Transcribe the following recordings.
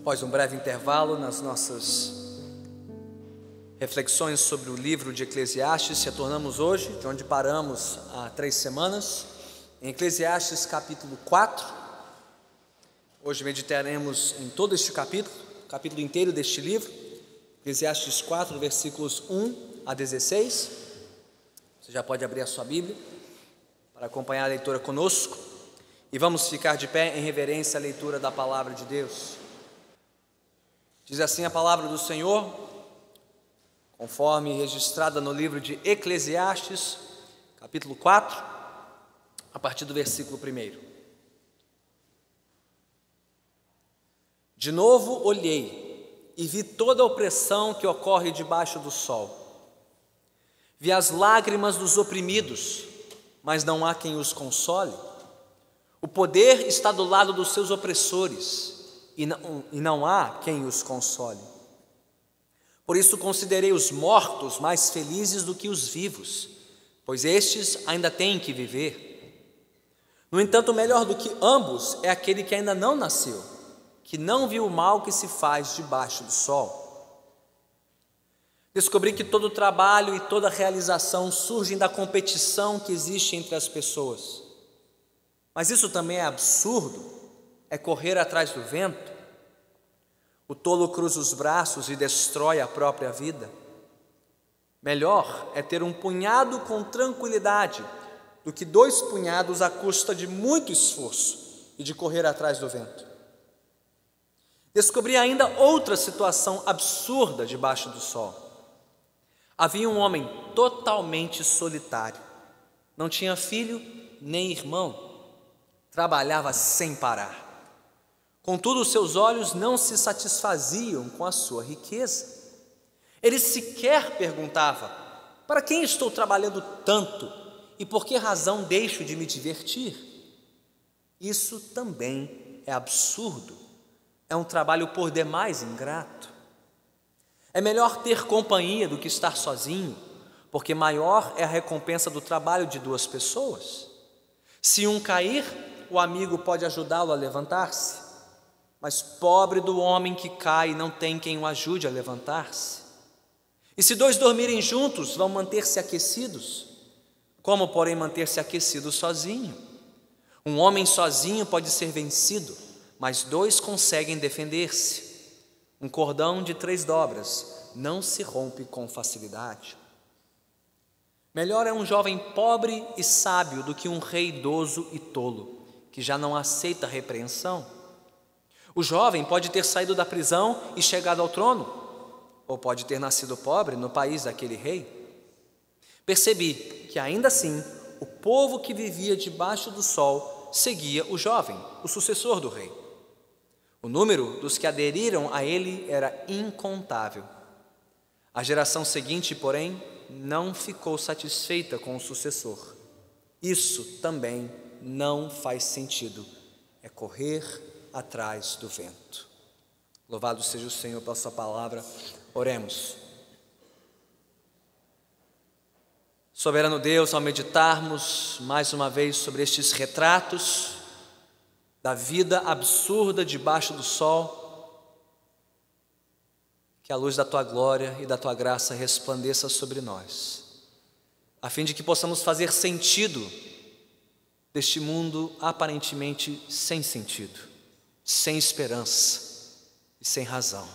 Após um breve intervalo nas nossas reflexões sobre o livro de Eclesiastes, retornamos hoje, de onde paramos há três semanas, em Eclesiastes capítulo 4. Hoje meditaremos em todo este capítulo, capítulo inteiro deste livro, Eclesiastes 4, versículos 1 a 16. Você já pode abrir a sua Bíblia para acompanhar a leitura conosco e vamos ficar de pé em reverência à leitura da palavra de Deus. Diz assim a palavra do Senhor, conforme registrada no livro de Eclesiastes, capítulo 4, a partir do versículo 1. De novo olhei e vi toda a opressão que ocorre debaixo do sol. Vi as lágrimas dos oprimidos, mas não há quem os console. O poder está do lado dos seus opressores e não, e não há quem os console. Por isso considerei os mortos mais felizes do que os vivos, pois estes ainda têm que viver. No entanto, melhor do que ambos é aquele que ainda não nasceu, que não viu o mal que se faz debaixo do sol. Descobri que todo trabalho e toda realização surgem da competição que existe entre as pessoas. Mas isso também é absurdo é correr atrás do vento. O tolo cruza os braços e destrói a própria vida. Melhor é ter um punhado com tranquilidade do que dois punhados à custa de muito esforço e de correr atrás do vento. Descobri ainda outra situação absurda debaixo do sol. Havia um homem totalmente solitário, não tinha filho nem irmão, trabalhava sem parar. Contudo, seus olhos não se satisfaziam com a sua riqueza. Ele sequer perguntava: Para quem estou trabalhando tanto e por que razão deixo de me divertir? Isso também é absurdo. É um trabalho por demais ingrato. É melhor ter companhia do que estar sozinho, porque maior é a recompensa do trabalho de duas pessoas. Se um cair, o amigo pode ajudá-lo a levantar-se. Mas pobre do homem que cai, não tem quem o ajude a levantar-se. E se dois dormirem juntos, vão manter-se aquecidos. Como, porém, manter-se aquecido sozinho? Um homem sozinho pode ser vencido, mas dois conseguem defender-se. Um cordão de três dobras não se rompe com facilidade. Melhor é um jovem pobre e sábio do que um rei idoso e tolo, que já não aceita repreensão. O jovem pode ter saído da prisão e chegado ao trono, ou pode ter nascido pobre no país daquele rei. Percebi que ainda assim o povo que vivia debaixo do sol seguia o jovem, o sucessor do rei. O número dos que aderiram a ele era incontável. A geração seguinte, porém, não ficou satisfeita com o sucessor. Isso também não faz sentido. É correr atrás do vento. Louvado seja o Senhor pela Sua palavra. Oremos. Soberano Deus, ao meditarmos mais uma vez sobre estes retratos da vida absurda debaixo do sol, que a luz da tua glória e da tua graça resplandeça sobre nós, a fim de que possamos fazer sentido deste mundo aparentemente sem sentido sem esperança e sem razão.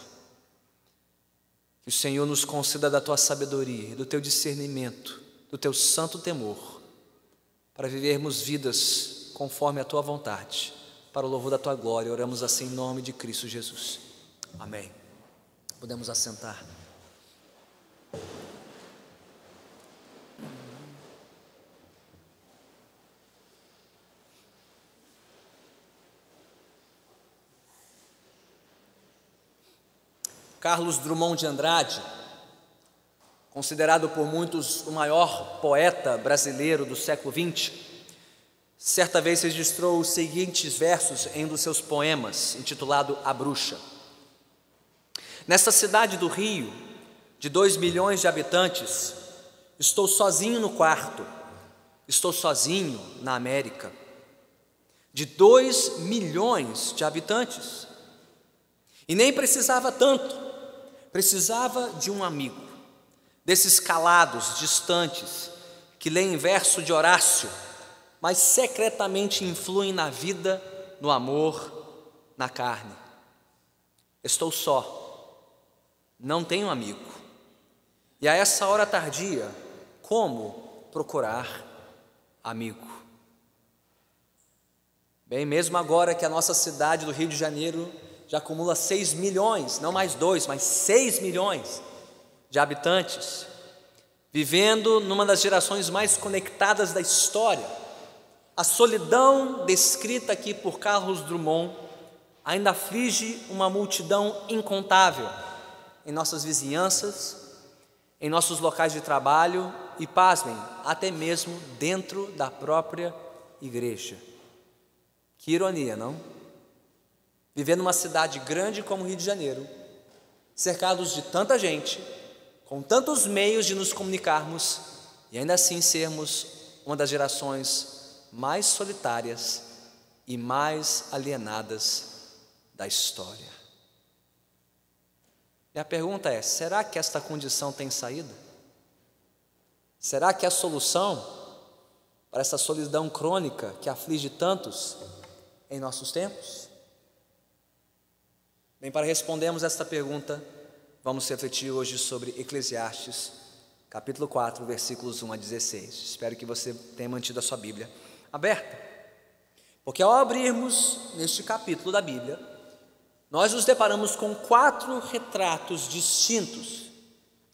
Que o Senhor nos conceda da tua sabedoria do teu discernimento, do teu santo temor, para vivermos vidas conforme a tua vontade, para o louvor da tua glória. Oramos assim em nome de Cristo Jesus. Amém. Podemos assentar. Carlos Drummond de Andrade, considerado por muitos o maior poeta brasileiro do século XX, certa vez registrou os seguintes versos em um dos seus poemas, intitulado A Bruxa. Nesta cidade do Rio, de dois milhões de habitantes, estou sozinho no quarto, estou sozinho na América. De dois milhões de habitantes, E nem precisava tanto, precisava de um amigo, desses calados, distantes, que leem verso de Horácio, mas secretamente influem na vida, no amor, na carne. Estou só, não tenho amigo. E a essa hora tardia, como procurar amigo? Bem, mesmo agora que a nossa cidade do Rio de Janeiro já acumula 6 milhões, não mais dois, mas 6 milhões de habitantes, vivendo numa das gerações mais conectadas da história, a solidão descrita aqui por Carlos Drummond ainda aflige uma multidão incontável em nossas vizinhanças, em nossos locais de trabalho e, pasmem, até mesmo dentro da própria igreja. Que ironia, não? Viver numa cidade grande como o Rio de Janeiro, cercados de tanta gente, com tantos meios de nos comunicarmos e ainda assim sermos uma das gerações mais solitárias e mais alienadas da história. E a pergunta é: será que esta condição tem saída? Será que a solução para essa solidão crônica que aflige tantos em nossos tempos? Bem, para respondermos esta pergunta, vamos refletir hoje sobre Eclesiastes, capítulo 4, versículos 1 a 16. Espero que você tenha mantido a sua Bíblia aberta, porque ao abrirmos neste capítulo da Bíblia, nós nos deparamos com quatro retratos distintos,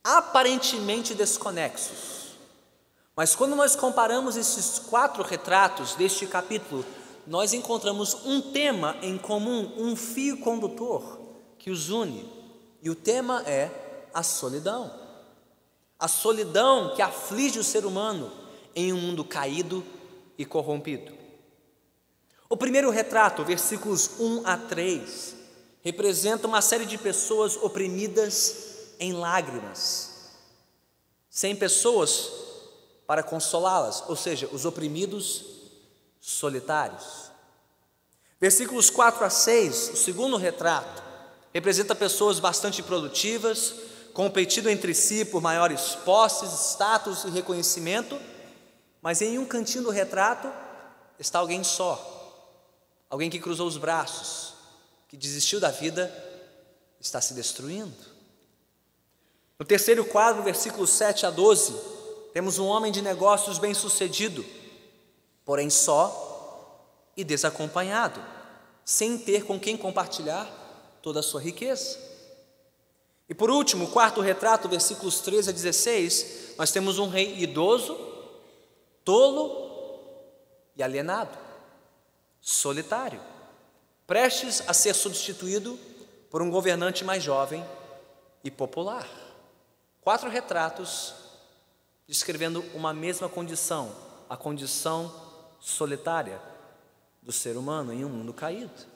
aparentemente desconexos. Mas quando nós comparamos esses quatro retratos deste capítulo, nós encontramos um tema em comum, um fio condutor que os une. E o tema é a solidão. A solidão que aflige o ser humano em um mundo caído e corrompido. O primeiro retrato, versículos 1 a 3, representa uma série de pessoas oprimidas em lágrimas, sem pessoas para consolá-las, ou seja, os oprimidos solitários. Versículos 4 a 6, o segundo retrato, representa pessoas bastante produtivas, competindo entre si por maiores posses, status e reconhecimento, mas em um cantinho do retrato está alguém só, alguém que cruzou os braços, que desistiu da vida está se destruindo. No terceiro quadro, versículos 7 a 12, temos um homem de negócios bem-sucedido, porém só e desacompanhado, sem ter com quem compartilhar toda a sua riqueza. E por último, quarto retrato, versículos 13 a 16, nós temos um rei idoso, tolo e alienado, solitário prestes a ser substituído por um governante mais jovem e popular. Quatro retratos descrevendo uma mesma condição, a condição solitária do ser humano em um mundo caído.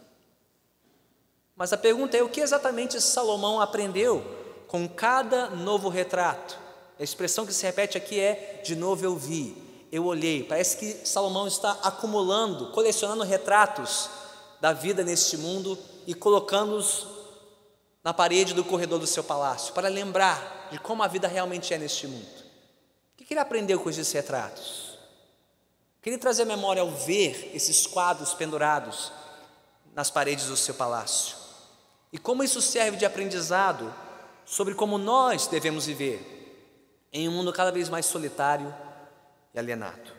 Mas a pergunta é: o que exatamente Salomão aprendeu com cada novo retrato? A expressão que se repete aqui é: de novo eu vi, eu olhei. Parece que Salomão está acumulando, colecionando retratos da vida neste mundo e colocando-os na parede do corredor do seu palácio, para lembrar de como a vida realmente é neste mundo. O que ele aprendeu com esses retratos? Queria trazer a memória ao ver esses quadros pendurados nas paredes do seu palácio. E como isso serve de aprendizado sobre como nós devemos viver em um mundo cada vez mais solitário e alienado.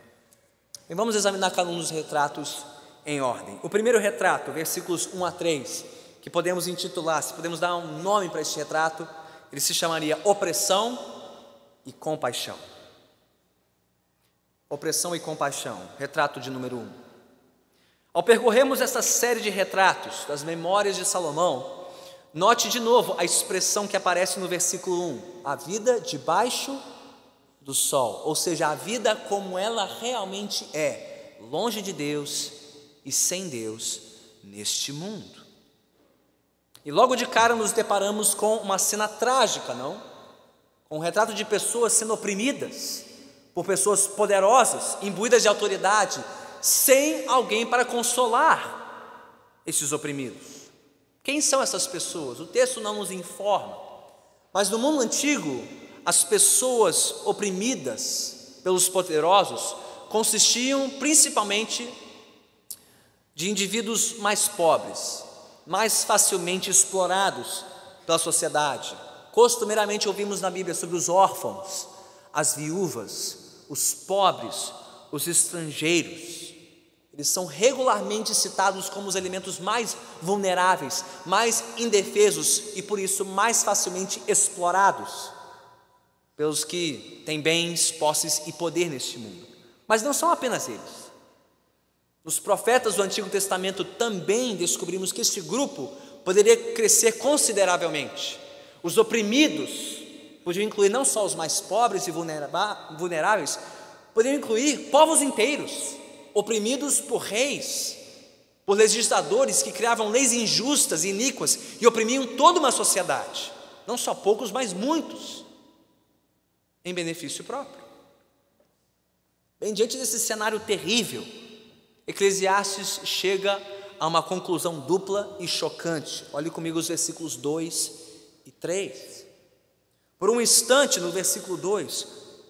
E vamos examinar cada um dos retratos em ordem. O primeiro retrato, versículos 1 a 3, que podemos intitular, se podemos dar um nome para este retrato, ele se chamaria Opressão e Compaixão. Opressão e Compaixão, retrato de número 1. Ao percorrermos essa série de retratos das memórias de Salomão, note de novo a expressão que aparece no versículo 1: a vida debaixo do sol, ou seja, a vida como ela realmente é, longe de Deus e sem Deus neste mundo. E logo de cara nos deparamos com uma cena trágica, não? Com um retrato de pessoas sendo oprimidas por pessoas poderosas, imbuídas de autoridade, sem alguém para consolar esses oprimidos. Quem são essas pessoas? O texto não nos informa. Mas no mundo antigo, as pessoas oprimidas pelos poderosos consistiam principalmente de indivíduos mais pobres, mais facilmente explorados pela sociedade. Costumeiramente ouvimos na Bíblia sobre os órfãos, as viúvas, os pobres, os estrangeiros. Eles são regularmente citados como os elementos mais vulneráveis, mais indefesos e por isso mais facilmente explorados pelos que têm bens, posses e poder neste mundo. Mas não são apenas eles. Nos profetas do Antigo Testamento também descobrimos que este grupo poderia crescer consideravelmente. Os oprimidos podiam incluir não só os mais pobres e vulneráveis, poderiam incluir povos inteiros, oprimidos por reis, por legisladores que criavam leis injustas e iníquas e oprimiam toda uma sociedade, não só poucos, mas muitos, em benefício próprio. Bem, diante desse cenário terrível, Eclesiastes chega a uma conclusão dupla e chocante. Olhe comigo os versículos 2 e 3. Por um instante, no versículo 2,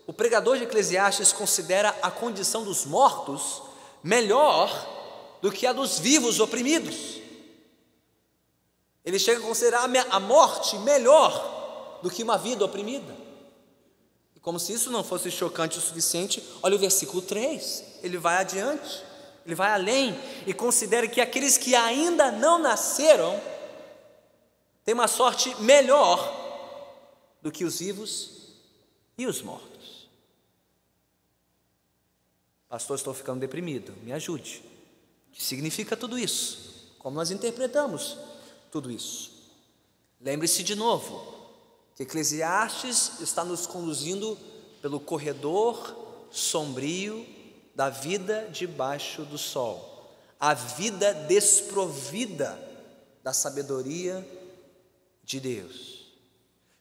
o pregador de Eclesiastes considera a condição dos mortos melhor do que a dos vivos oprimidos. Ele chega a considerar a morte melhor do que uma vida oprimida. E como se isso não fosse chocante o suficiente, olha o versículo 3, ele vai adiante, ele vai além e considera que aqueles que ainda não nasceram têm uma sorte melhor do que os vivos e os mortos. Pastor, estou ficando deprimido, me ajude. O que significa tudo isso? Como nós interpretamos tudo isso? Lembre-se de novo que Eclesiastes está nos conduzindo pelo corredor sombrio da vida debaixo do sol, a vida desprovida da sabedoria de Deus.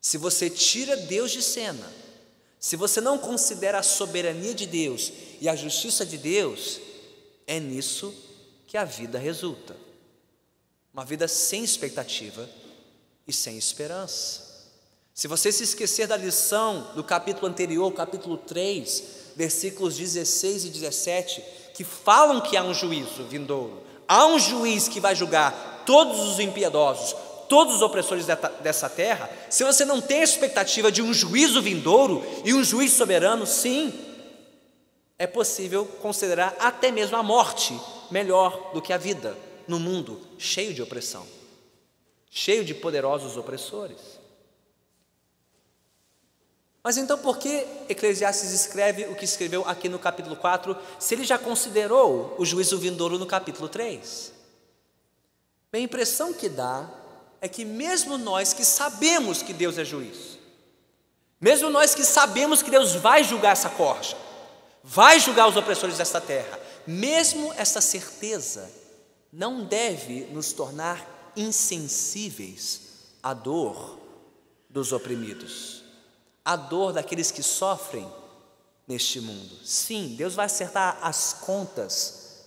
Se você tira Deus de cena, se você não considera a soberania de Deus e a justiça de Deus, é nisso que a vida resulta. Uma vida sem expectativa e sem esperança. Se você se esquecer da lição do capítulo anterior, capítulo 3, versículos 16 e 17, que falam que há um juízo vindouro, há um juiz que vai julgar todos os impiedosos, todos os opressores dessa terra, se você não tem a expectativa de um juízo vindouro e um juiz soberano, sim, é possível considerar até mesmo a morte melhor do que a vida no mundo cheio de opressão, cheio de poderosos opressores. Mas então por que Eclesiastes escreve o que escreveu aqui no capítulo 4, se ele já considerou o juízo vindouro no capítulo 3? Bem, a impressão que dá é que mesmo nós que sabemos que Deus é juiz, mesmo nós que sabemos que Deus vai julgar essa corja, vai julgar os opressores desta terra, mesmo essa certeza não deve nos tornar insensíveis à dor dos oprimidos, à dor daqueles que sofrem neste mundo. Sim, Deus vai acertar as contas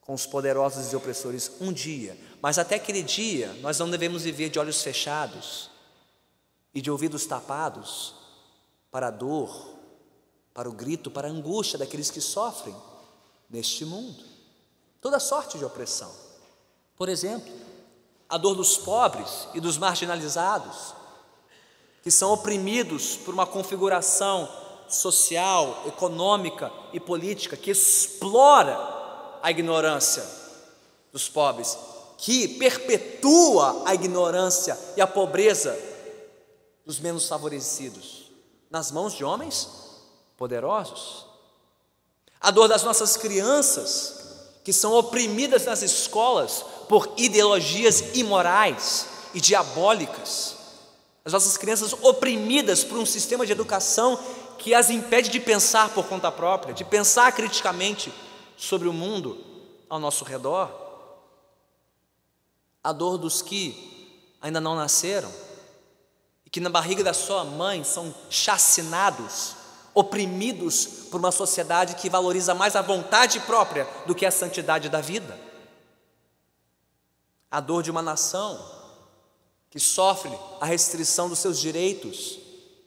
com os poderosos e opressores um dia, mas até aquele dia, nós não devemos viver de olhos fechados e de ouvidos tapados para a dor, para o grito, para a angústia daqueles que sofrem neste mundo. Toda sorte de opressão. Por exemplo, a dor dos pobres e dos marginalizados, que são oprimidos por uma configuração social, econômica e política que explora a ignorância dos pobres que perpetua a ignorância e a pobreza dos menos favorecidos nas mãos de homens poderosos. A dor das nossas crianças, que são oprimidas nas escolas por ideologias imorais e diabólicas. As nossas crianças oprimidas por um sistema de educação que as impede de pensar por conta própria, de pensar criticamente sobre o mundo ao nosso redor a dor dos que ainda não nasceram e que na barriga da sua mãe são chacinados, oprimidos por uma sociedade que valoriza mais a vontade própria do que a santidade da vida. A dor de uma nação que sofre a restrição dos seus direitos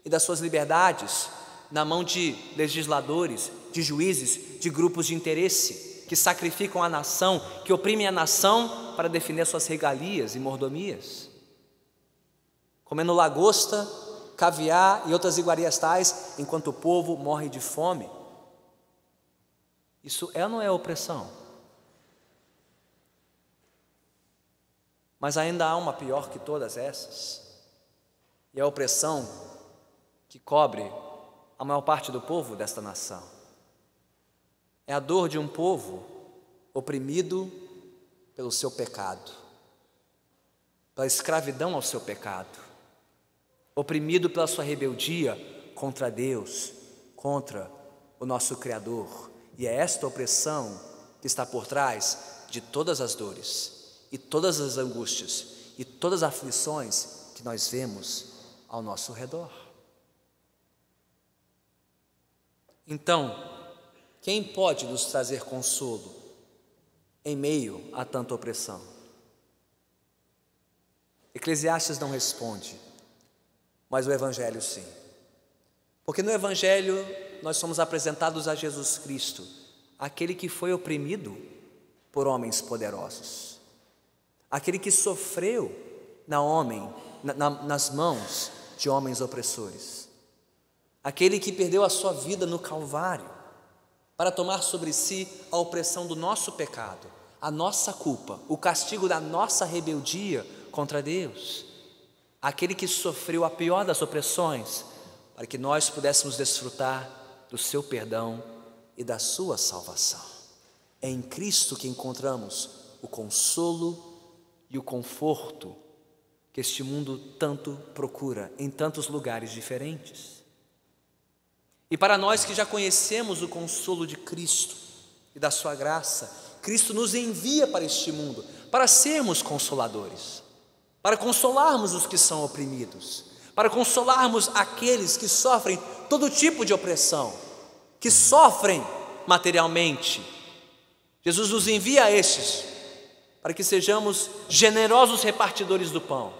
e das suas liberdades na mão de legisladores, de juízes, de grupos de interesse que sacrificam a nação, que oprimem a nação para defender suas regalias e mordomias. Comendo lagosta, caviar e outras iguarias tais, enquanto o povo morre de fome. Isso é ou não é opressão? Mas ainda há uma pior que todas essas, e é a opressão que cobre a maior parte do povo desta nação. É a dor de um povo oprimido pelo seu pecado, pela escravidão ao seu pecado, oprimido pela sua rebeldia contra Deus, contra o nosso Criador. E é esta opressão que está por trás de todas as dores e todas as angústias e todas as aflições que nós vemos ao nosso redor. Então, quem pode nos trazer consolo em meio a tanta opressão? Eclesiastes não responde, mas o Evangelho sim. Porque no Evangelho nós somos apresentados a Jesus Cristo, aquele que foi oprimido por homens poderosos, aquele que sofreu na homem, na, nas mãos de homens opressores aquele que perdeu a sua vida no Calvário para tomar sobre si a opressão do nosso pecado, a nossa culpa, o castigo da nossa rebeldia contra Deus, aquele que sofreu a pior das opressões, para que nós pudéssemos desfrutar do seu perdão e da sua salvação. É em Cristo que encontramos o consolo e o conforto que este mundo tanto procura em tantos lugares diferentes. E para nós que já conhecemos o consolo de Cristo e da Sua graça, Cristo nos envia para este mundo para sermos consoladores, para consolarmos os que são oprimidos, para consolarmos aqueles que sofrem todo tipo de opressão, que sofrem materialmente. Jesus nos envia a estes para que sejamos generosos repartidores do pão,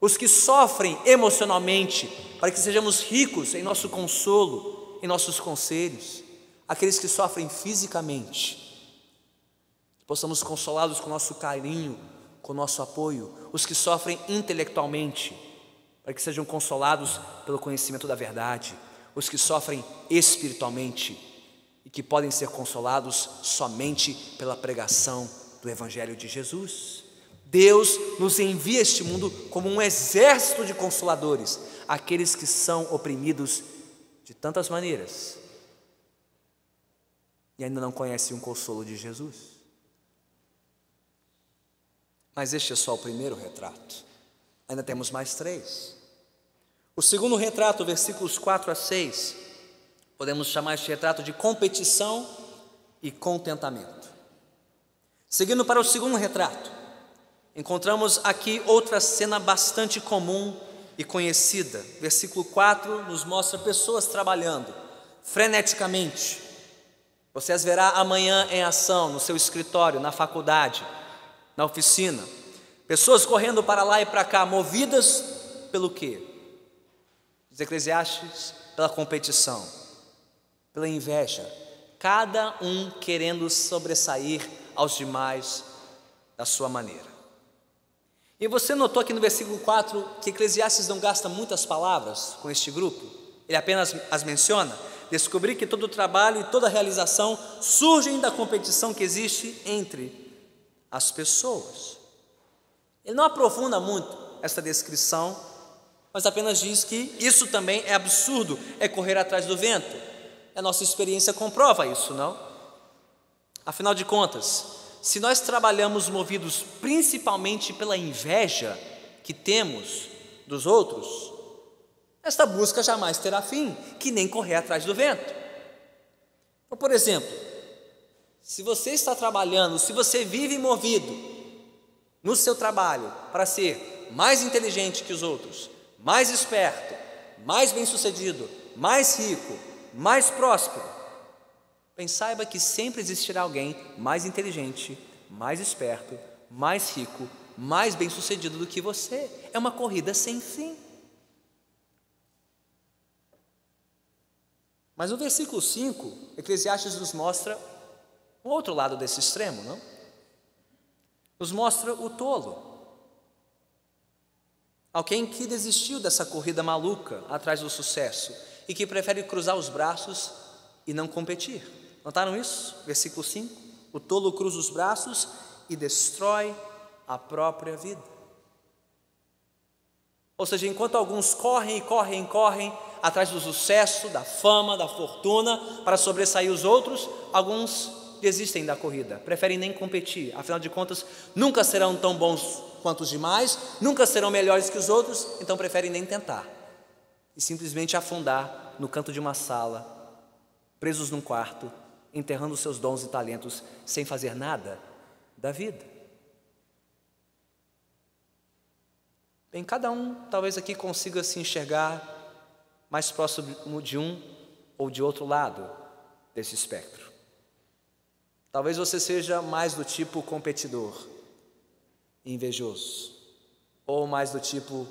os que sofrem emocionalmente, para que sejamos ricos em nosso consolo, em nossos conselhos, aqueles que sofrem fisicamente, que possamos consolá-los com nosso carinho, com nosso apoio, os que sofrem intelectualmente, para que sejam consolados pelo conhecimento da verdade, os que sofrem espiritualmente e que podem ser consolados somente pela pregação do Evangelho de Jesus. Deus nos envia este mundo como um exército de consoladores, aqueles que são oprimidos de tantas maneiras e ainda não conhecem o consolo de Jesus. Mas este é só o primeiro retrato. Ainda temos mais três. O segundo retrato, versículos 4 a 6, podemos chamar este retrato de competição e contentamento. Seguindo para o segundo retrato, Encontramos aqui outra cena bastante comum e conhecida. Versículo 4 nos mostra pessoas trabalhando freneticamente. Você as verá amanhã em ação, no seu escritório, na faculdade, na oficina. Pessoas correndo para lá e para cá, movidas pelo quê? Os Eclesiastes, pela competição, pela inveja. Cada um querendo sobressair aos demais da sua maneira. E você notou aqui no versículo 4 que Eclesiastes não gasta muitas palavras com este grupo, ele apenas as menciona. Descobri que todo o trabalho e toda a realização surgem da competição que existe entre as pessoas. Ele não aprofunda muito essa descrição, mas apenas diz que isso também é absurdo, é correr atrás do vento. A nossa experiência comprova isso, não? Afinal de contas, se nós trabalhamos movidos principalmente pela inveja que temos dos outros, esta busca jamais terá fim, que nem correr atrás do vento. Então, por exemplo, se você está trabalhando, se você vive movido no seu trabalho para ser mais inteligente que os outros, mais esperto, mais bem-sucedido, mais rico, mais próspero, Bem, saiba que sempre existirá alguém mais inteligente, mais esperto, mais rico, mais bem-sucedido do que você. É uma corrida sem fim. Mas o versículo 5, Eclesiastes nos mostra o outro lado desse extremo, não? Nos mostra o tolo. Alguém que desistiu dessa corrida maluca atrás do sucesso e que prefere cruzar os braços e não competir. Notaram isso? Versículo 5. O tolo cruza os braços e destrói a própria vida. Ou seja, enquanto alguns correm e correm e correm atrás do sucesso, da fama, da fortuna, para sobressair os outros, alguns desistem da corrida, preferem nem competir, afinal de contas, nunca serão tão bons quanto os demais, nunca serão melhores que os outros, então preferem nem tentar e simplesmente afundar no canto de uma sala, presos num quarto, enterrando seus dons e talentos sem fazer nada da vida. Bem, cada um talvez aqui consiga se enxergar mais próximo de um ou de outro lado desse espectro. Talvez você seja mais do tipo competidor, invejoso, ou mais do tipo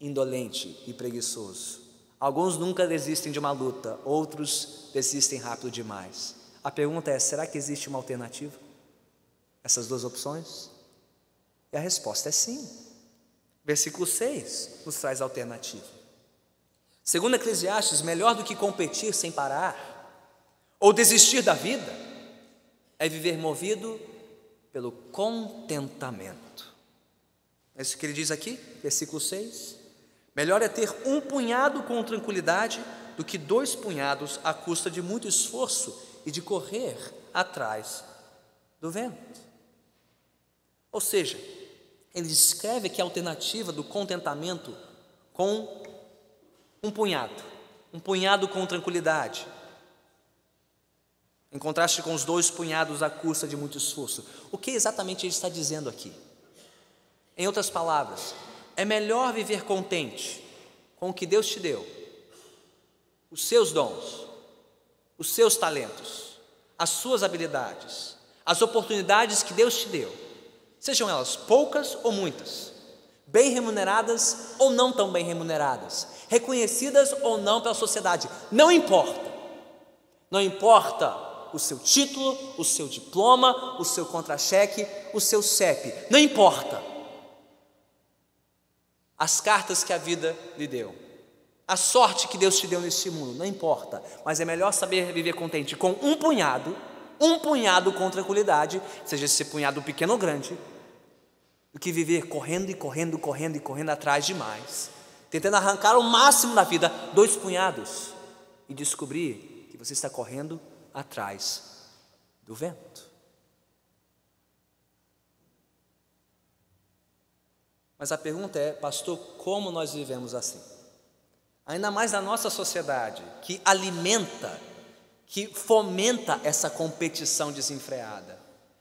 indolente e preguiçoso. Alguns nunca desistem de uma luta, outros desistem rápido demais. A pergunta é: será que existe uma alternativa? Essas duas opções? E a resposta é sim. Versículo 6 nos traz alternativa. Segundo Eclesiastes, melhor do que competir sem parar, ou desistir da vida, é viver movido pelo contentamento. É isso que ele diz aqui, versículo 6. Melhor é ter um punhado com tranquilidade do que dois punhados à custa de muito esforço e de correr atrás do vento. Ou seja, ele descreve aqui a alternativa do contentamento com um punhado, um punhado com tranquilidade, em contraste com os dois punhados à custa de muito esforço. O que exatamente ele está dizendo aqui? Em outras palavras, é melhor viver contente com o que Deus te deu, os seus dons, os seus talentos, as suas habilidades, as oportunidades que Deus te deu, sejam elas poucas ou muitas, bem remuneradas ou não tão bem remuneradas, reconhecidas ou não pela sociedade, não importa. Não importa o seu título, o seu diploma, o seu contra-cheque, o seu CEP, não importa. As cartas que a vida lhe deu, a sorte que Deus te deu neste mundo, não importa, mas é melhor saber viver contente com um punhado, um punhado com tranquilidade, seja esse punhado pequeno ou grande, do que viver correndo e correndo, correndo e correndo atrás demais, tentando arrancar o máximo da vida, dois punhados, e descobrir que você está correndo atrás do vento. Mas a pergunta é, pastor, como nós vivemos assim? Ainda mais na nossa sociedade, que alimenta, que fomenta essa competição desenfreada,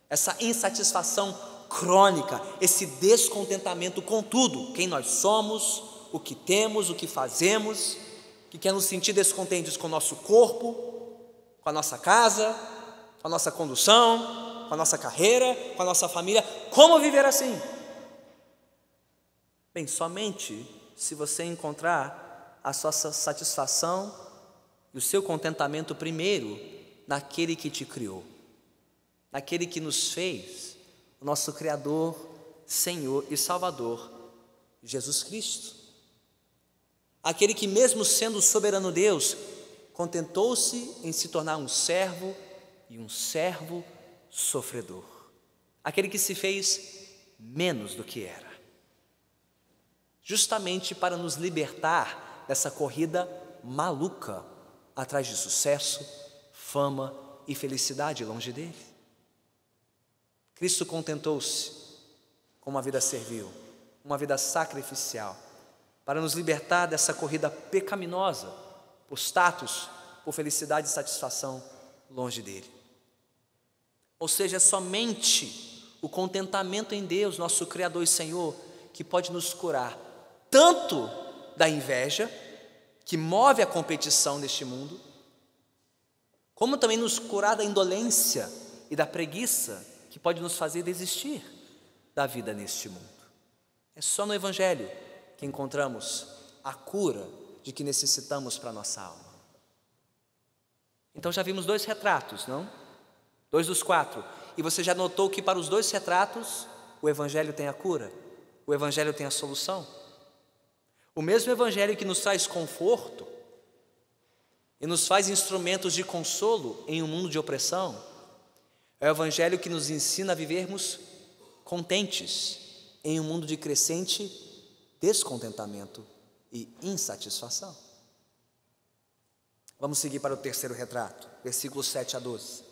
essa insatisfação crônica, esse descontentamento com tudo, quem nós somos, o que temos, o que fazemos, que quer nos sentir descontentes com o nosso corpo, com a nossa casa, com a nossa condução, com a nossa carreira, com a nossa família. Como viver assim? Bem, somente se você encontrar a sua satisfação e o seu contentamento primeiro naquele que te criou, naquele que nos fez, o nosso Criador, Senhor e Salvador, Jesus Cristo. Aquele que, mesmo sendo soberano Deus, contentou-se em se tornar um servo e um servo sofredor, aquele que se fez menos do que era, justamente para nos libertar dessa corrida maluca atrás de sucesso, fama e felicidade longe dele. Cristo contentou-se com uma vida servil, uma vida sacrificial, para nos libertar dessa corrida pecaminosa por status, por felicidade e satisfação longe dele. Ou seja, é somente o contentamento em Deus, nosso Criador e Senhor, que pode nos curar tanto da inveja, que move a competição neste mundo, como também nos curar da indolência e da preguiça, que pode nos fazer desistir da vida neste mundo. É só no Evangelho que encontramos a cura de que necessitamos para a nossa alma. Então já vimos dois retratos, não? Dois dos quatro. E você já notou que para os dois retratos o Evangelho tem a cura, o Evangelho tem a solução. O mesmo Evangelho que nos traz conforto e nos faz instrumentos de consolo em um mundo de opressão, é o Evangelho que nos ensina a vivermos contentes em um mundo de crescente descontentamento e insatisfação. Vamos seguir para o terceiro retrato, versículos 7 a 12.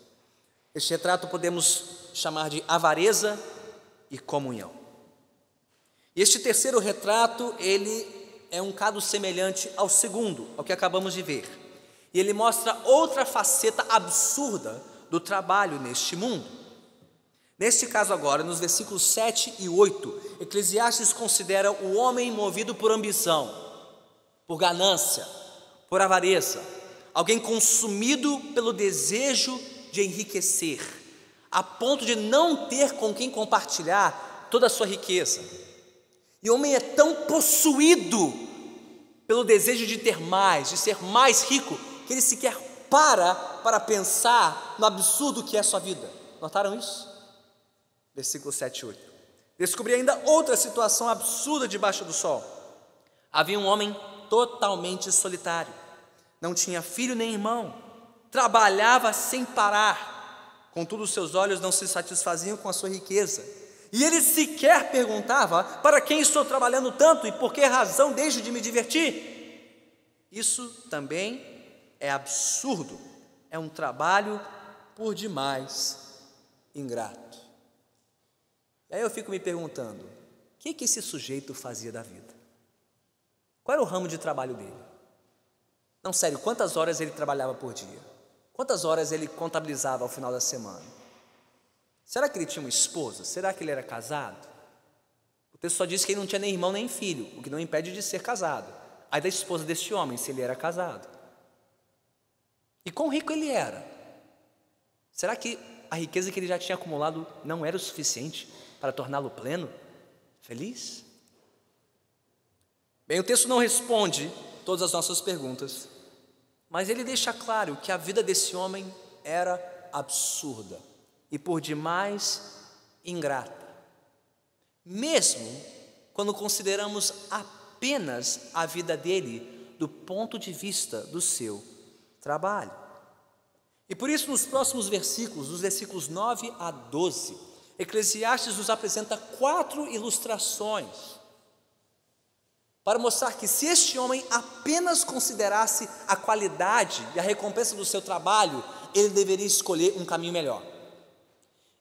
Este retrato podemos chamar de avareza e comunhão. Este terceiro retrato, ele é um caso semelhante ao segundo, ao que acabamos de ver. E ele mostra outra faceta absurda do trabalho neste mundo. Neste caso agora, nos versículos 7 e 8, Eclesiastes considera o homem movido por ambição, por ganância, por avareza, alguém consumido pelo desejo de enriquecer, a ponto de não ter com quem compartilhar toda a sua riqueza. E o homem é tão possuído pelo desejo de ter mais, de ser mais rico, que ele sequer para para pensar no absurdo que é sua vida. Notaram isso? Versículo 7 e 8. Descobri ainda outra situação absurda debaixo do sol. Havia um homem totalmente solitário não tinha filho nem irmão, trabalhava sem parar, contudo, seus olhos não se satisfaziam com a sua riqueza. E ele sequer perguntava: para quem estou trabalhando tanto e por que razão deixo de me divertir? Isso também é absurdo, é um trabalho por demais ingrato. E aí eu fico me perguntando: o que, que esse sujeito fazia da vida? Qual era o ramo de trabalho dele? Não, sério, quantas horas ele trabalhava por dia? Quantas horas ele contabilizava ao final da semana? Será que ele tinha uma esposa? Será que ele era casado? O texto só diz que ele não tinha nem irmão nem filho, o que não impede de ser casado. Aí da esposa deste homem, se ele era casado. E quão rico ele era? Será que a riqueza que ele já tinha acumulado não era o suficiente para torná-lo pleno, feliz? Bem, o texto não responde todas as nossas perguntas, mas ele deixa claro que a vida desse homem era absurda e por demais ingrata. Mesmo quando consideramos apenas a vida dele do ponto de vista do seu trabalho. E por isso, nos próximos versículos, dos versículos 9 a 12, Eclesiastes nos apresenta quatro ilustrações para mostrar que se este homem apenas considerasse a qualidade e a recompensa do seu trabalho, ele deveria escolher um caminho melhor.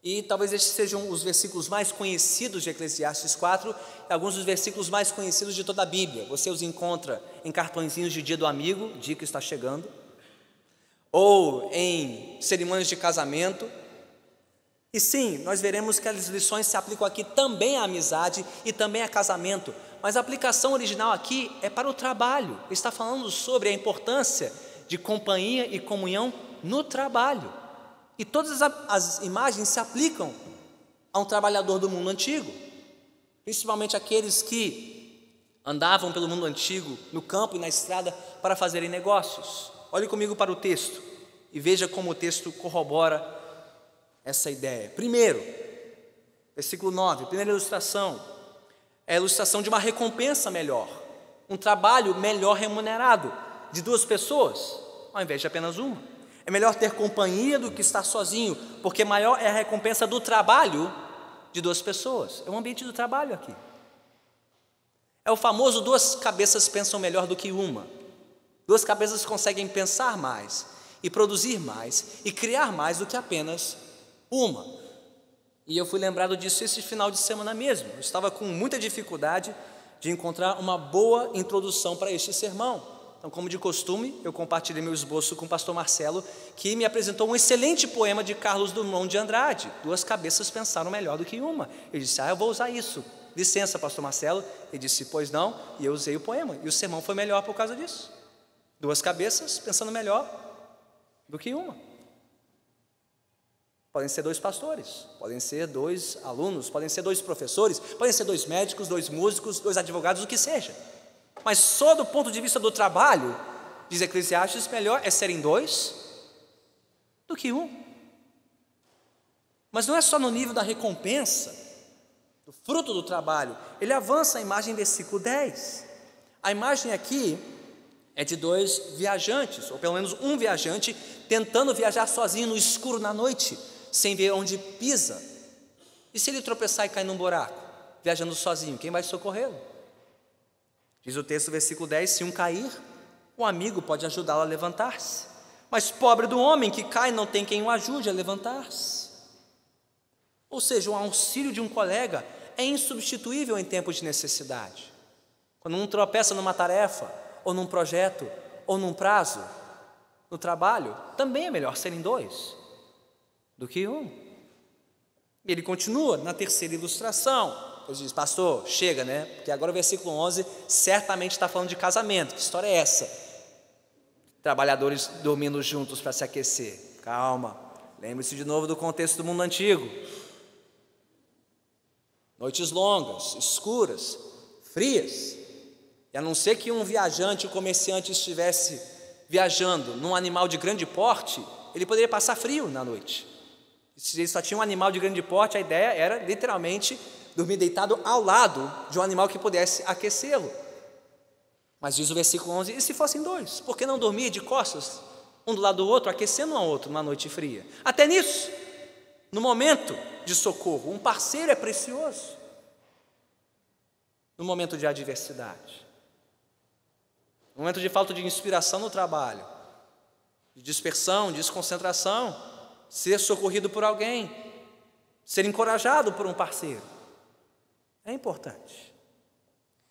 E talvez estes sejam os versículos mais conhecidos de Eclesiastes 4, e alguns dos versículos mais conhecidos de toda a Bíblia. Você os encontra em cartõezinhos de dia do amigo, dia que está chegando, ou em cerimônias de casamento. E sim, nós veremos que as lições se aplicam aqui também à amizade e também a casamento, mas a aplicação original aqui é para o trabalho. Está falando sobre a importância de companhia e comunhão no trabalho. E todas as imagens se aplicam a um trabalhador do mundo antigo, principalmente aqueles que andavam pelo mundo antigo, no campo e na estrada, para fazerem negócios. Olhe comigo para o texto e veja como o texto corrobora essa ideia. Primeiro, versículo 9, primeira ilustração é a ilustração de uma recompensa melhor, um trabalho melhor remunerado de duas pessoas, ao invés de apenas uma. É melhor ter companhia do que estar sozinho, porque maior é a recompensa do trabalho de duas pessoas. É o ambiente do trabalho aqui. É o famoso duas cabeças pensam melhor do que uma. Duas cabeças conseguem pensar mais e produzir mais e criar mais do que apenas uma. E eu fui lembrado disso esse final de semana mesmo. Eu estava com muita dificuldade de encontrar uma boa introdução para este sermão. Então, como de costume, eu compartilhei meu esboço com o pastor Marcelo, que me apresentou um excelente poema de Carlos Drummond de Andrade. Duas cabeças pensaram melhor do que uma. Eu disse: Ah, eu vou usar isso. Licença, pastor Marcelo. Ele disse: Pois não. E eu usei o poema. E o sermão foi melhor por causa disso. Duas cabeças pensando melhor do que uma. Podem ser dois pastores, podem ser dois alunos, podem ser dois professores, podem ser dois médicos, dois músicos, dois advogados, o que seja. Mas só do ponto de vista do trabalho, diz Eclesiastes, melhor é serem dois do que um. Mas não é só no nível da recompensa, do fruto do trabalho. Ele avança a imagem versículo 10. A imagem aqui é de dois viajantes, ou pelo menos um viajante, tentando viajar sozinho no escuro na noite sem ver onde pisa. E se ele tropeçar e cair num buraco, viajando sozinho, quem vai socorrê-lo? Diz o texto, versículo 10: se um cair, o amigo pode ajudá-lo a levantar-se. Mas pobre do homem que cai, não tem quem o ajude a levantar-se. Ou seja, o auxílio de um colega é insubstituível em tempos de necessidade. Quando um tropeça numa tarefa, ou num projeto, ou num prazo, no trabalho, também é melhor serem dois do que um. Ele continua na terceira ilustração. Ele diz, pastor, chega, né? Porque agora o versículo 11 certamente está falando de casamento. Que história é essa? Trabalhadores dormindo juntos para se aquecer. Calma, lembre-se de novo do contexto do mundo antigo. Noites longas, escuras, frias. E a não ser que um viajante, um comerciante estivesse viajando num animal de grande porte, ele poderia passar frio na noite. Se ele só tinha um animal de grande porte, a ideia era literalmente dormir deitado ao lado de um animal que pudesse aquecê-lo. Mas diz o versículo 11: e se fossem dois? Por que não dormir de costas, um do lado do outro, aquecendo um ao outro numa noite fria? Até nisso, no momento de socorro, um parceiro é precioso. No momento de adversidade, no momento de falta de inspiração no trabalho, de dispersão, desconcentração, ser socorrido por alguém, ser encorajado por um parceiro. É importante.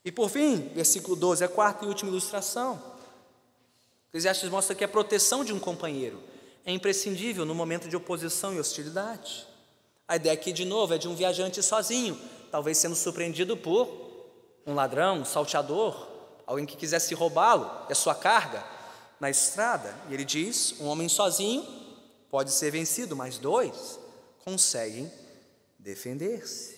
E por fim, versículo 12, a quarta e última ilustração. Eclesiastes mostra que a proteção de um companheiro é imprescindível no momento de oposição e hostilidade. A ideia aqui, de novo, é de um viajante sozinho, talvez sendo surpreendido por um ladrão, um salteador, alguém que quisesse roubá-lo, é sua carga, na estrada. E ele diz: um homem sozinho pode ser vencido, mas dois conseguem defender-se.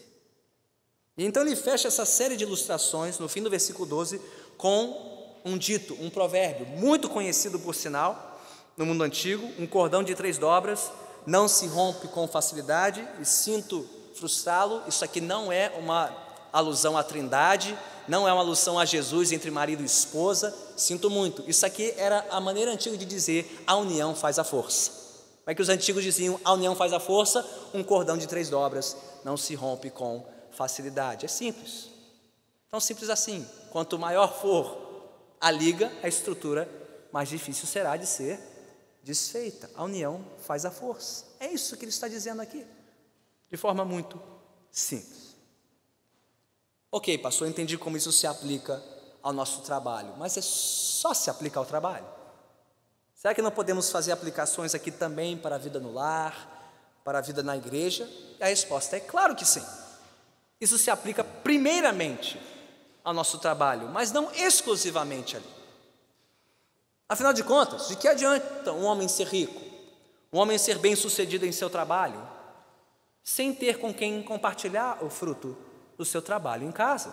Então ele fecha essa série de ilustrações no fim do versículo 12 com um dito, um provérbio muito conhecido por sinal no mundo antigo, um cordão de três dobras não se rompe com facilidade e sinto frustrá-lo. Isso aqui não é uma alusão à Trindade, não é uma alusão a Jesus entre marido e esposa. Sinto muito. Isso aqui era a maneira antiga de dizer a união faz a força. Como é que os antigos diziam: a união faz a força, um cordão de três dobras não se rompe com facilidade. É simples. Tão simples assim. Quanto maior for a liga, a estrutura, mais difícil será de ser desfeita. A união faz a força. É isso que ele está dizendo aqui, de forma muito simples. Ok, pastor, eu entendi como isso se aplica ao nosso trabalho, mas é só se aplica ao trabalho. Será que não podemos fazer aplicações aqui também para a vida no lar, para a vida na igreja? E a resposta é claro que sim. Isso se aplica primeiramente ao nosso trabalho, mas não exclusivamente ali. Afinal de contas, de que adianta um homem ser rico, um homem ser bem-sucedido em seu trabalho, sem ter com quem compartilhar o fruto do seu trabalho em casa?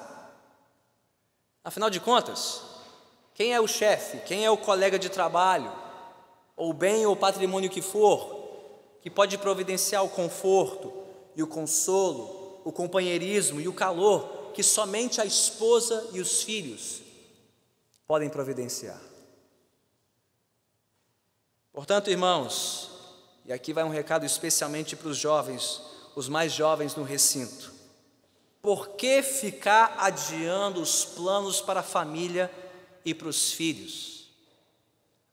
Afinal de contas, quem é o chefe, quem é o colega de trabalho, ou bem ou patrimônio que for, que pode providenciar o conforto e o consolo, o companheirismo e o calor que somente a esposa e os filhos podem providenciar. Portanto, irmãos, e aqui vai um recado especialmente para os jovens, os mais jovens no recinto. Por que ficar adiando os planos para a família e para os filhos?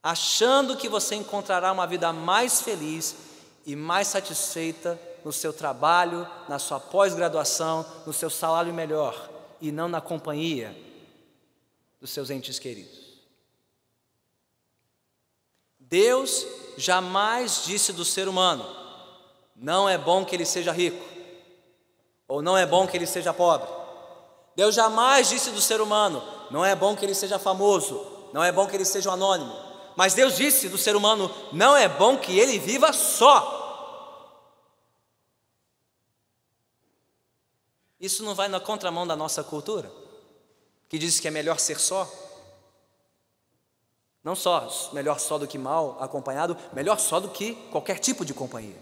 achando que você encontrará uma vida mais feliz e mais satisfeita no seu trabalho, na sua pós-graduação, no seu salário melhor e não na companhia dos seus entes queridos. Deus jamais disse do ser humano: não é bom que ele seja rico, ou não é bom que ele seja pobre. Deus jamais disse do ser humano: não é bom que ele seja famoso, não é bom que ele seja anônimo. Mas Deus disse do ser humano: não é bom que ele viva só. Isso não vai na contramão da nossa cultura, que diz que é melhor ser só? Não só melhor só do que mal acompanhado, melhor só do que qualquer tipo de companhia.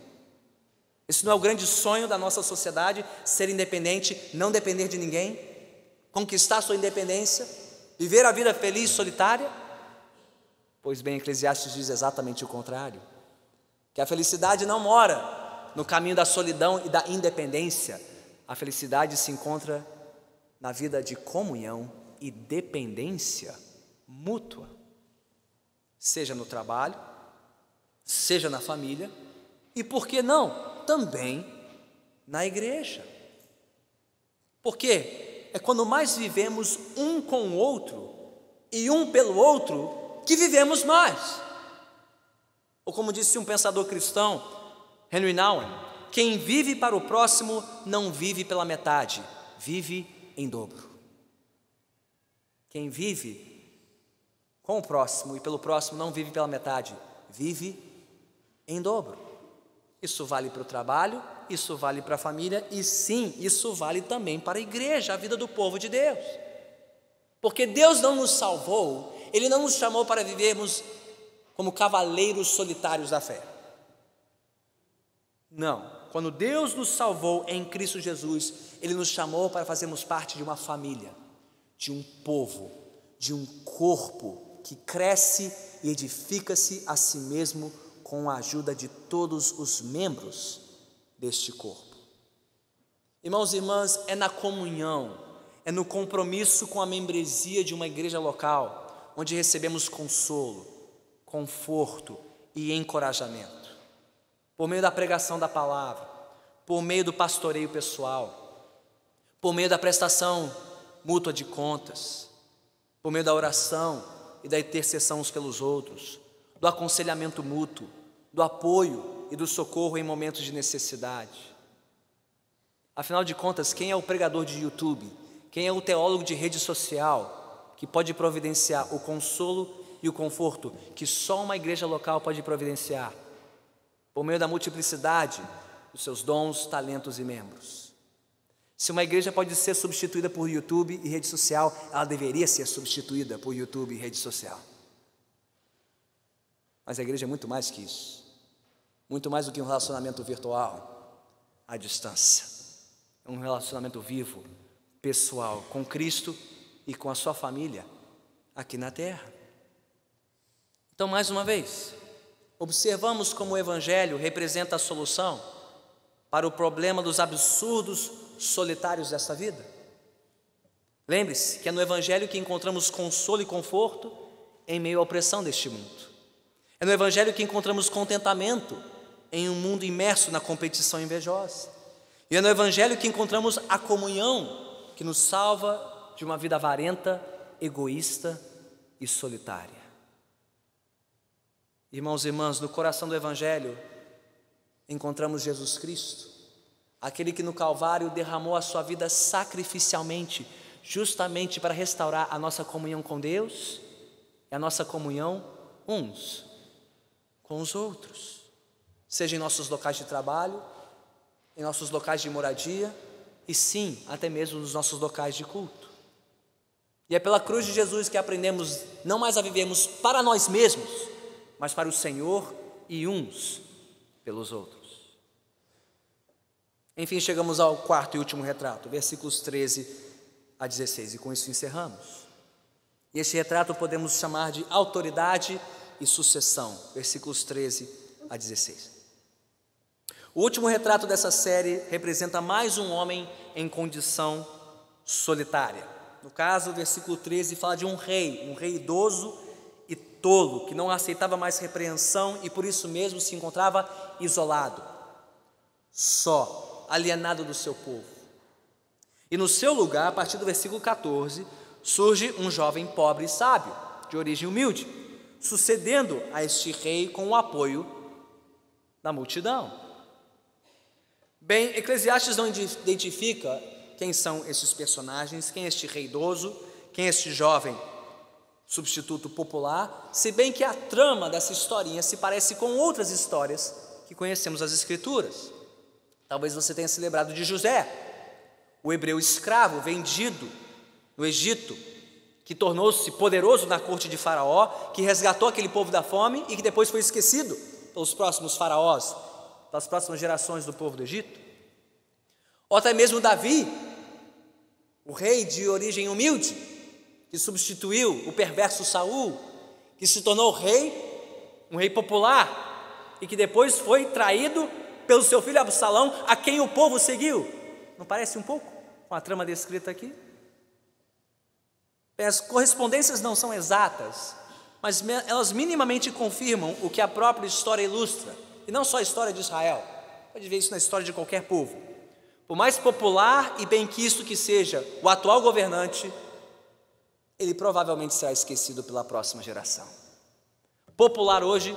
Isso não é o grande sonho da nossa sociedade, ser independente, não depender de ninguém, conquistar sua independência, viver a vida feliz solitária? Pois bem, Eclesiastes diz exatamente o contrário: que a felicidade não mora no caminho da solidão e da independência, a felicidade se encontra na vida de comunhão e dependência mútua seja no trabalho, seja na família e, por que não, também na igreja. Porque é quando mais vivemos um com o outro e um pelo outro que vivemos mais. Ou como disse um pensador cristão, Henry Nouwen, quem vive para o próximo não vive pela metade, vive em dobro. Quem vive com o próximo e pelo próximo não vive pela metade, vive em dobro. Isso vale para o trabalho, isso vale para a família e sim, isso vale também para a igreja, a vida do povo de Deus. Porque Deus não nos salvou, Ele não nos chamou para vivermos como cavaleiros solitários da fé. Não, quando Deus nos salvou em Cristo Jesus, Ele nos chamou para fazermos parte de uma família, de um povo, de um corpo que cresce e edifica-se a si mesmo com a ajuda de todos os membros deste corpo. Irmãos e irmãs, é na comunhão, é no compromisso com a membresia de uma igreja local, onde recebemos consolo, conforto e encorajamento. Por meio da pregação da palavra, por meio do pastoreio pessoal, por meio da prestação mútua de contas, por meio da oração, e da intercessão uns pelos outros, do aconselhamento mútuo, do apoio e do socorro em momentos de necessidade. Afinal de contas, quem é o pregador de YouTube? Quem é o teólogo de rede social que pode providenciar o consolo e o conforto que só uma igreja local pode providenciar, por meio da multiplicidade dos seus dons, talentos e membros? Se uma igreja pode ser substituída por YouTube e rede social, ela deveria ser substituída por YouTube e rede social. Mas a igreja é muito mais que isso. Muito mais do que um relacionamento virtual à distância. É um relacionamento vivo, pessoal, com Cristo e com a sua família aqui na terra. Então, mais uma vez, observamos como o Evangelho representa a solução para o problema dos absurdos solitários desta vida? Lembre-se que é no Evangelho que encontramos consolo e conforto em meio à opressão deste mundo. É no Evangelho que encontramos contentamento em um mundo imerso na competição invejosa. E é no Evangelho que encontramos a comunhão que nos salva de uma vida avarenta, egoísta e solitária. Irmãos e irmãs, no coração do Evangelho encontramos Jesus Cristo, aquele que no Calvário derramou a sua vida sacrificialmente, justamente para restaurar a nossa comunhão com Deus e a nossa comunhão uns com os outros, seja em nossos locais de trabalho, em nossos locais de moradia e sim, até mesmo nos nossos locais de culto. E é pela cruz de Jesus que aprendemos não mais a vivermos para nós mesmos, mas para o Senhor e uns pelos outros. Enfim, chegamos ao quarto e último retrato, versículos 13 a 16, e com isso encerramos. E este retrato podemos chamar de autoridade e sucessão, versículos 13 a 16. O último retrato dessa série representa mais um homem em condição solitária. No caso, o versículo 13 fala de um rei, um rei idoso tolo, que não aceitava mais repreensão e por isso mesmo se encontrava isolado, só, alienado do seu povo. E no seu lugar, a partir do versículo 14, surge um jovem pobre e sábio, de origem humilde, sucedendo a este rei com o apoio da multidão. Bem, Eclesiastes não identifica quem são esses personagens, quem é este rei idoso, quem é este jovem substituto popular, se bem que a trama dessa historinha se parece com outras histórias que conhecemos das Escrituras. Talvez você tenha se lembrado de José, o hebreu escravo vendido no Egito, que tornou-se poderoso na corte de Faraó, que resgatou aquele povo da fome e que depois foi esquecido pelos próximos faraós, pelas próximas gerações do povo do Egito. Ou até mesmo Davi, o rei de origem humilde, que substituiu o perverso Saul, que se tornou rei, um rei popular, e que depois foi traído pelo seu filho Absalão, a quem o povo seguiu. Não parece um pouco com a trama descrita aqui? As correspondências não são exatas, mas elas minimamente confirmam o que a própria história ilustra, e não só a história de Israel, pode ver isso na história de qualquer povo. Por mais popular e bem-quisto que seja o atual governante, ele provavelmente será esquecido pela próxima geração. Popular hoje,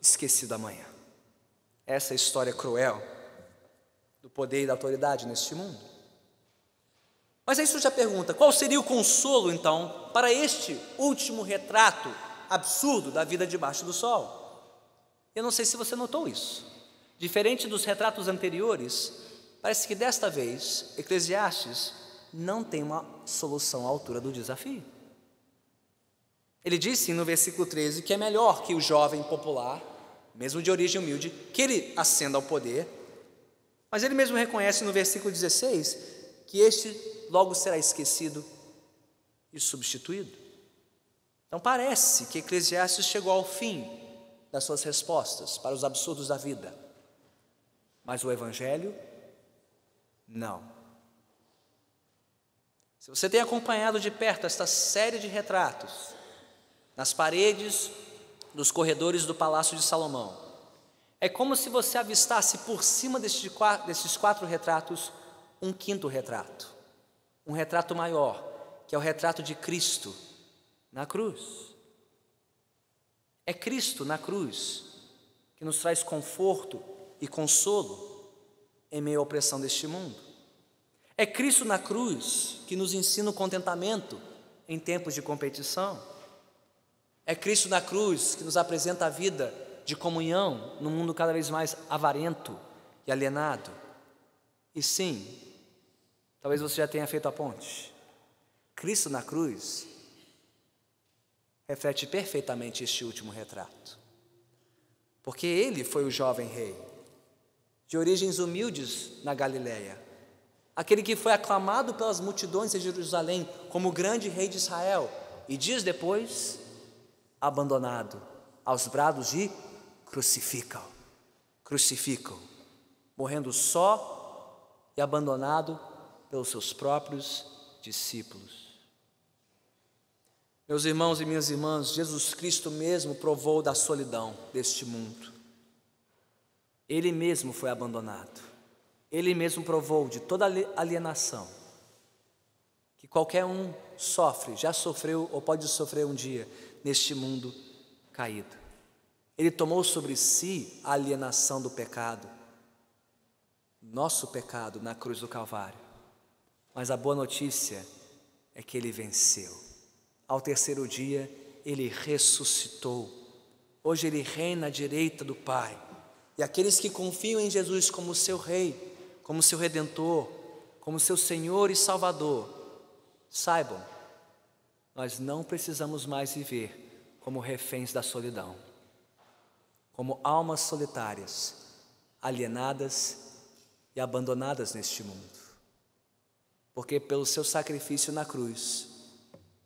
esquecido amanhã. Essa é a história cruel do poder e da autoridade neste mundo. Mas aí isso já pergunta: qual seria o consolo então para este último retrato absurdo da vida debaixo do sol? Eu não sei se você notou isso. Diferente dos retratos anteriores, parece que desta vez Eclesiastes não tem uma solução à altura do desafio. Ele disse no versículo 13 que é melhor que o jovem popular, mesmo de origem humilde, que ele ascenda ao poder, mas ele mesmo reconhece no versículo 16 que este logo será esquecido e substituído. Então parece que Eclesiastes chegou ao fim das suas respostas para os absurdos da vida. Mas o Evangelho, não. Se você tem acompanhado de perto esta série de retratos, nas paredes dos corredores do Palácio de Salomão, é como se você avistasse por cima desses quatro retratos um quinto retrato um retrato maior, que é o retrato de Cristo na cruz. É Cristo na cruz que nos traz conforto e consolo em meio à opressão deste mundo. É Cristo na cruz que nos ensina o contentamento em tempos de competição. É Cristo na cruz que nos apresenta a vida de comunhão num mundo cada vez mais avarento e alienado. E sim, Talvez você já tenha feito a ponte. Cristo na cruz reflete perfeitamente este último retrato. Porque ele foi o jovem rei, de origens humildes na Galiléia, aquele que foi aclamado pelas multidões em Jerusalém como grande rei de Israel, e dias depois, abandonado aos brados de crucificam, crucificam, morrendo só e abandonado pelos seus próprios discípulos. Meus irmãos e minhas irmãs, Jesus Cristo mesmo provou da solidão deste mundo. Ele mesmo foi abandonado. Ele mesmo provou de toda alienação que qualquer um sofre, já sofreu ou pode sofrer um dia neste mundo caído. Ele tomou sobre si a alienação do pecado, nosso pecado na cruz do Calvário. Mas a boa notícia é que ele venceu. Ao terceiro dia, ele ressuscitou. Hoje ele reina à direita do Pai. E aqueles que confiam em Jesus como seu Rei, como seu Redentor, como seu Senhor e Salvador, saibam, nós não precisamos mais viver como reféns da solidão, como almas solitárias, alienadas e abandonadas neste mundo. Porque pelo seu sacrifício na cruz,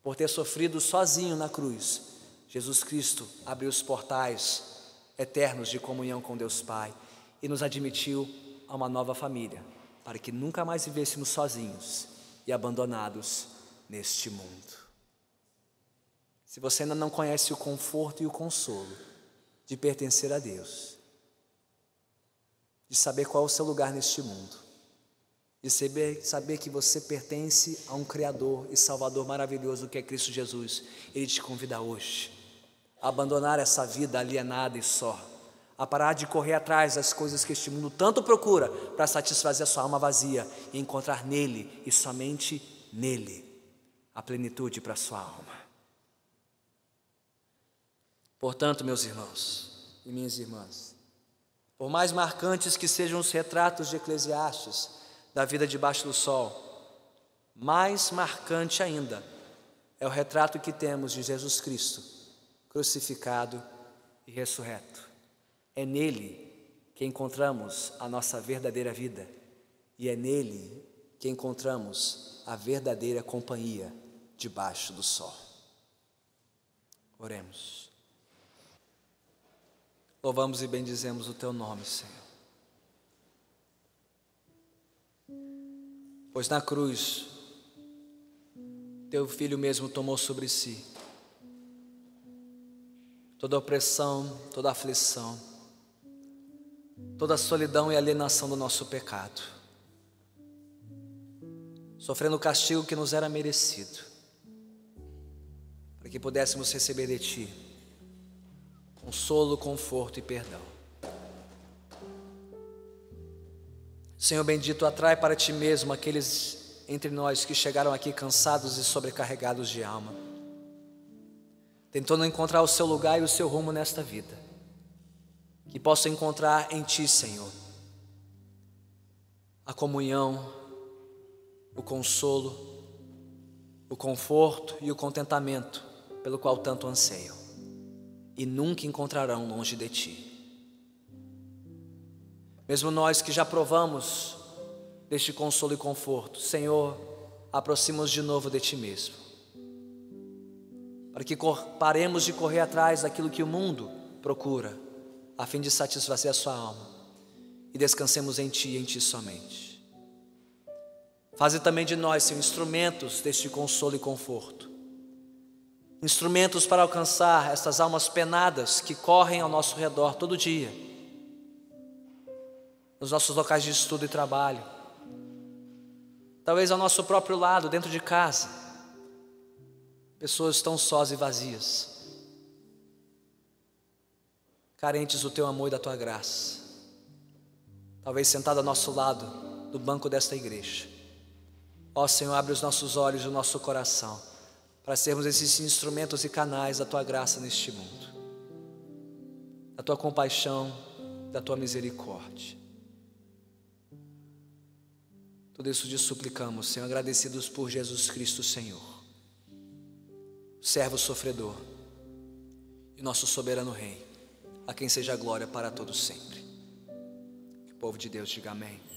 por ter sofrido sozinho na cruz, Jesus Cristo abriu os portais eternos de comunhão com Deus Pai e nos admitiu a uma nova família, para que nunca mais vivêssemos sozinhos e abandonados neste mundo. Se você ainda não conhece o conforto e o consolo de pertencer a Deus, de saber qual é o seu lugar neste mundo, de saber, saber que você pertence a um Criador e Salvador maravilhoso que é Cristo Jesus. Ele te convida hoje a abandonar essa vida alienada e só, a parar de correr atrás das coisas que este mundo tanto procura para satisfazer a sua alma vazia e encontrar nele e somente nele a plenitude para a sua alma. Portanto, meus irmãos e minhas irmãs, por mais marcantes que sejam os retratos de Eclesiastes, da vida debaixo do sol, mais marcante ainda é o retrato que temos de Jesus Cristo, crucificado e ressurreto. É nele que encontramos a nossa verdadeira vida e é nele que encontramos a verdadeira companhia debaixo do sol. Oremos. Louvamos e bendizemos o teu nome, Senhor. Pois na cruz, teu filho mesmo tomou sobre si toda opressão, toda aflição, toda a solidão e alienação do nosso pecado, sofrendo o castigo que nos era merecido, para que pudéssemos receber de Ti consolo, conforto e perdão. Senhor bendito, atrai para Ti mesmo aqueles entre nós que chegaram aqui cansados e sobrecarregados de alma tentando encontrar o seu lugar e o seu rumo nesta vida. Que possa encontrar em Ti, Senhor, a comunhão, o consolo, o conforto e o contentamento pelo qual tanto anseiam, e nunca encontrarão longe de Ti. Mesmo nós que já provamos deste consolo e conforto, Senhor, aproxima-nos de novo de Ti mesmo para que paremos de correr atrás daquilo que o mundo procura, a fim de satisfazer a sua alma, e descansemos em Ti e em Ti somente. Faze também de nós, Senhor, instrumentos deste consolo e conforto, instrumentos para alcançar estas almas penadas que correm ao nosso redor todo dia, nos nossos locais de estudo e trabalho, talvez ao nosso próprio lado, dentro de casa pessoas tão sós e vazias, carentes do teu amor e da tua graça, talvez sentado ao nosso lado, do banco desta igreja. Ó Senhor, abre os nossos olhos e o nosso coração, para sermos esses instrumentos e canais da tua graça neste mundo, da tua compaixão, da tua misericórdia. Tudo isso te suplicamos, Senhor, agradecidos por Jesus Cristo, Senhor servo sofredor e nosso soberano Rei, a quem seja a glória para todos sempre. Que o povo de Deus diga amém.